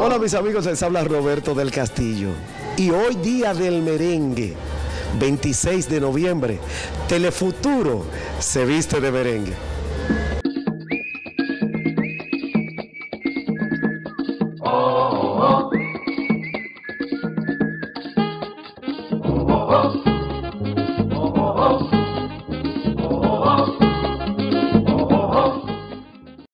Hola mis amigos, les habla Roberto del Castillo. Y hoy día del merengue, 26 de noviembre, Telefuturo se viste de merengue. Oh, oh, oh.